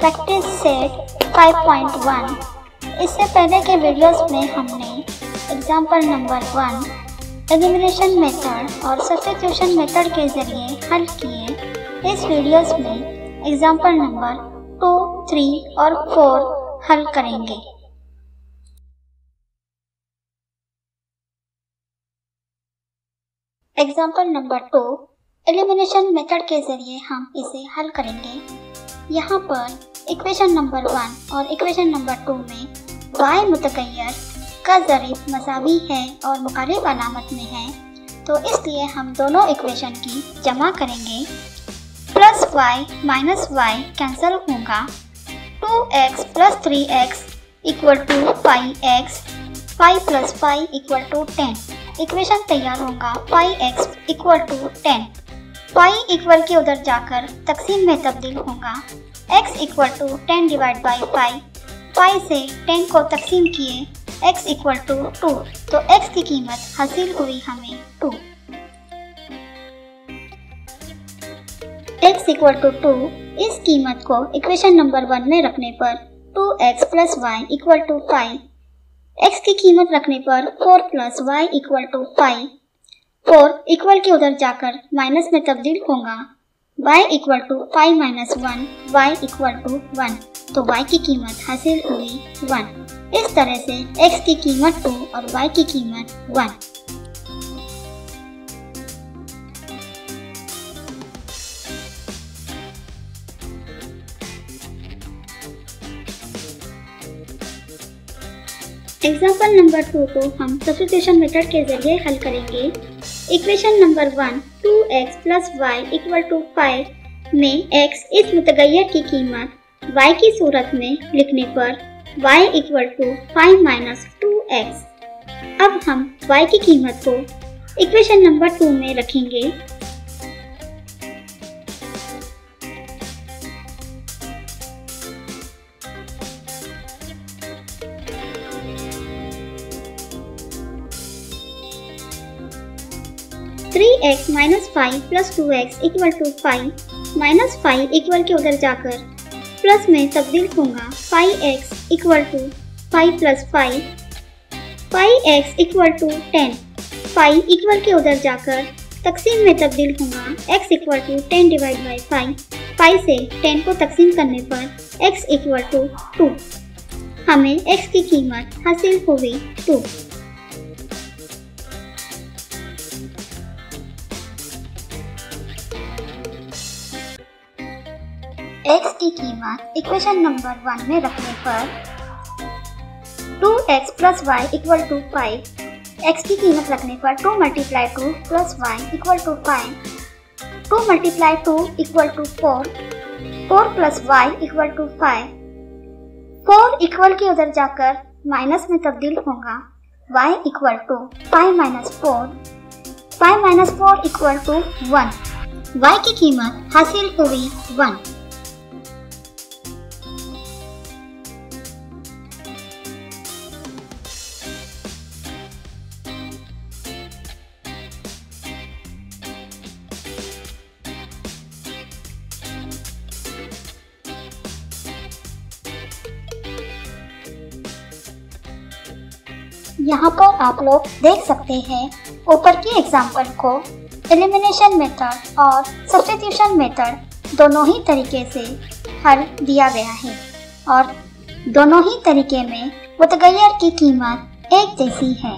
Practice set 5.1 इससे पहले के वीडियोस में हमने example number one elimination method और सब्स्टिट्यूशन मेथड के ज़रिए हल किए। इस वीडियोस में एग्ज़ाम्पल नंबर टू थ्री और फोर हल करेंगे। Example number two elimination method के ज़रिए हम इसे हल करेंगे। यहाँ पर इक्वेशन नंबर वन और इक्वेशन नंबर टू में y मुतगैर का जरीब मसावी है और मुखालिफ अलामत में है। तो इसलिए हम दोनों इक्वेशन की जमा करेंगे। Plus Y minus Y cancel होगा। Two X plus three X equal to five X five plus five equal to ten. Equation तैयार होगा five X equal to ten. Five equal के उधर जाकर तकसीम में तब्दील होगा। X equal to ten divide by five five से टेन को तकसीम किए x इक्वल टू टू तो x की कीमत हासिल हुई हमें two x equal to two इस कीमत को इक्वेशन नंबर वन में रखने पर two X plus Y equal to five X की कीमत रखने पर four plus Y equal to five four equal के उधर जाकर माइनस में तब्दील होगा। Y equal to five minus one Y equal to one तो y की कीमत हासिल हुई वन इस तरह से x की कीमत टू और y की कीमत वन एग्ज़ाम्पल नंबर टू को हम सब्स्टिट्यूशन मेथड के ज़रिए हल करेंगे. Equation number one, two X plus Y equal to five में x इस मुतगैर की कीमत y की सूरत में लिखने पर y equal to five minus two X. अब हम y की कीमत को इक्वेशन नंबर टू में रखेंगे। Three X minus five plus two X equal to five minus five equal के उधर जाकर प्लस में तब्दील होगा five X equal to five plus five five X equal to ten five equal के उधर जाकर तकसीम में तब्दील होगा x equal to ten divide by five five से टेन को तकसीम करने पर x इक्वल टू टू हमें x की कीमत हासिल हुई टू x की कीमत इक्वेशन नंबर वन में रखने पर two X plus Y equal to five X की कीमत रखने पर two multiply two plus Y equal to five two multiply two equal to four four plus Y equal to five four equal के उधर जाकर माइनस में तब्दील होगा, y equal to five minus four five minus four equal to one y की कीमत हासिल हुई वन यहाँ पर आप लोग देख सकते हैं ऊपर की एग्ज़ाम्पल को एलिमिनेशन मेथड और सब्सटीट्यूशन मेथड दोनों ही तरीके से हल दिया गया है। और दोनों ही तरीके में मुतगैर की कीमत एक जैसी है।